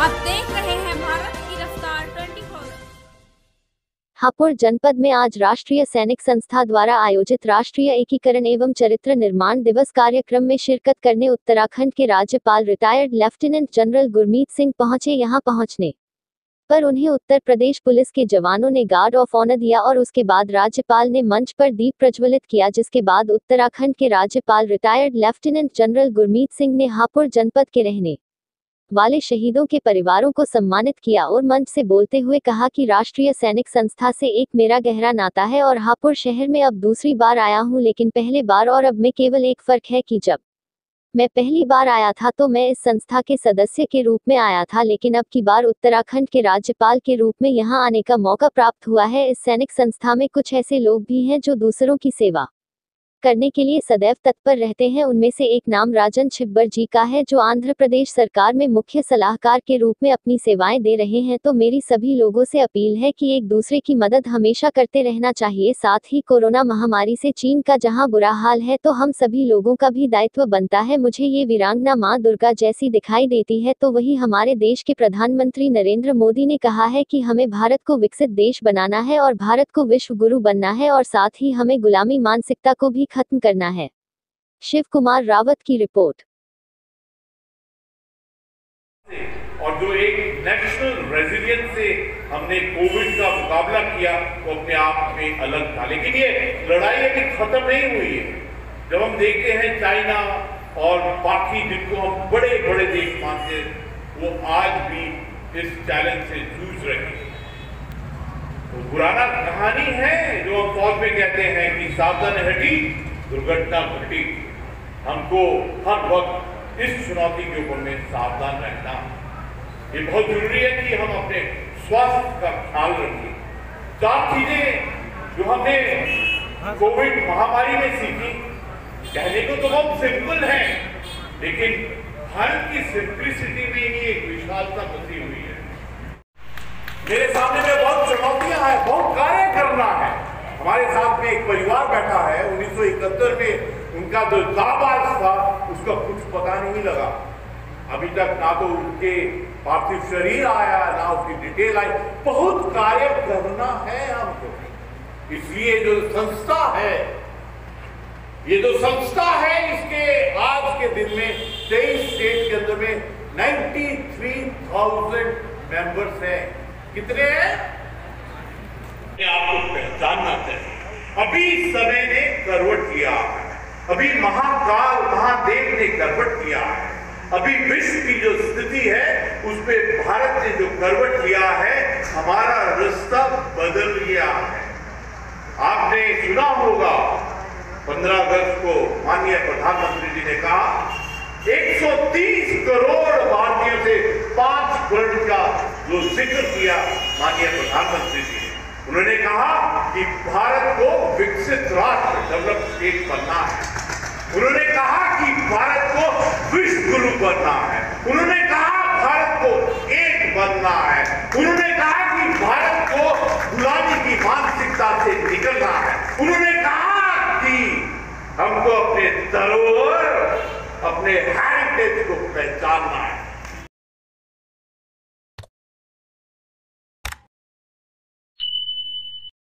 आप देख रहे हैं भारत की रफ्तार 24 हापुड़ जनपद में आज राष्ट्रीय सैनिक संस्था द्वारा आयोजित राष्ट्रीय एकीकरण एवं चरित्र निर्माण दिवस कार्यक्रम में शिरकत करने उत्तराखंड के राज्यपाल retired lieutenant general Gurmeet Singh पहुँचे यहाँ पहुँचने पर उन्हें उत्तर प्रदेश पुलिस के जवानों ने गार्ड ऑफ़ ऑनर दिया और उसके बाद राज्यपाल ने मंच पर दीप प्रज्वलित किया, जिसके बाद उत्तराखंड के राज्यपाल retired lieutenant general Gurmeet Singh ने हापुड़ जनपद के रहने वाले शहीदों के परिवारों को सम्मानित किया और मंच से बोलते हुए कहा कि राष्ट्रीय सैनिक संस्था से एक मेरा गहरा नाता है और हापुड़ शहर में अब दूसरी बार आया हूँ, लेकिन पहले बार और अब में केवल एक फ़र्क है कि जब मैं पहली बार आया था तो मैं इस संस्था के सदस्य के रूप में आया था, लेकिन अब की बार उत्तराखंड के राज्यपाल के रूप में यहाँ आने का मौका प्राप्त हुआ है। इस सैनिक संस्था में कुछ ऐसे लोग भी हैं जो दूसरों की सेवा करने के लिए सदैव तत्पर रहते हैं। उनमें से एक नाम राजन छिब्बर जी का है, जो आंध्र प्रदेश सरकार में मुख्य सलाहकार के रूप में अपनी सेवाएँ दे रहे हैं। तो मेरी सभी लोगों से अपील है कि एक दूसरे की मदद हमेशा करते रहना चाहिए। साथ ही कोरोना महामारी से चीन का जहाँ बुरा हाल है तो हम सभी लोगों का भी दायित्व बनता है। मुझे ये वीरांगना माँ दुर्गा जैसी दिखाई देती है। तो वही हमारे देश के प्रधानमंत्री नरेंद्र मोदी ने कहा है कि हमें भारत को विकसित देश बनाना है और भारत को विश्व गुरु बनना है और साथ ही हमें गुलामी मानसिकता को भी खत्म करना है। शिव कुमार रावत की रिपोर्ट। और जो एक नेशनल रेजिलियंस से हमने कोविड का मुकाबला किया, वो अपने आप में अलग था। लेकिन ये लड़ाई अभी खत्म नहीं हुई है। जब हम देखते हैं चाइना और बाकी जिनको हम बड़े बड़े देश मानते हैं, वो आज भी इस चैलेंज से जूझ रहे हैं। पुराना कहानी है जो हम फौज में कहते हैं कि सावधान हटी दुर्घटना घटी। हमको हर वक्त इस चुनौती के ऊपर में सावधान रहना। ये बहुत ज़रूरी है कि हम अपने स्वास्थ्य का ख्याल रखें। चार चीज़ें जो हमने कोविड महामारी में सीखी, कहने को तो बहुत सिंपल है, लेकिन हर की सिंप्लिसिटी में ही एक विशालता बसी हुई है। मेरे सामने में बहुत चुनौतियाँ हैं बहुत कार्य करना है। हमारे साथ में एक परिवार बैठा है 1971 में उनका जो जाबाज था उसका कुछ पता नहीं लगा। अभी तक ना तो उनके पार्थिव शरीर आया ना उसकी डिटेल आई। बहुत कार्य करना है हमको। इसलिए जो संस्था है ये जो संस्था है इसके आज के दिन में तेईस स्टेट के अंदर में 93,000 मेंबर्स हैं। कितने आपको पहचानना चाहिए अभी समय ने करवट किया है। अभी महाकाल, महादेव ने करवट किया है। अभी विश्व की जो स्थिति है, उसमें भारत ने जो करवट लिया है, हमारा रास्ता बदल गया है। आपने सुना होगा 15 अगस्त को माननीय प्रधानमंत्री जी ने कहा 130 करोड़ भारतीयों से ज़िक्र किया माननीय प्रधानमंत्री जी ने। उन्होंने कहा कि भारत को विकसित राष्ट्र डेवलप स्टेट बनना है। उन्होंने कहा कि भारत को विश्व गुरु बनना है। उन्होंने कहा भारत को एक बनना है। उन्होंने कहा कि भारत को गुलामी की मानसिकता से निकलना है। उन्होंने कहा कि हमको अपने धरोहर, अपने हेरिटेज को पहचानना है।